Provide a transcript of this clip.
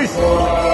Peace.